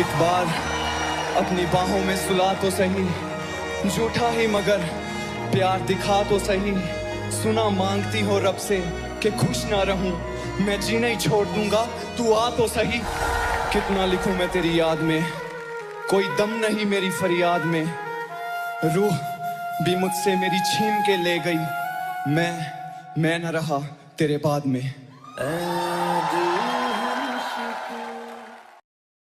एक बार अपनी बाहों में सुला तो सही, झूठा ही मगर प्यार दिखा तो सही। सुना मांगती हो रब से कि खुश ना रहूँ, मैं जीने ही छोड़ दूँगा, तू आ तो सही। कितना लिखूं मैं तेरी याद में, कोई दम नहीं मेरी फरियाद में। रूह भी मुझसे मेरी छीन के ले गई, मैं मैं न रहा तेरे बाद में।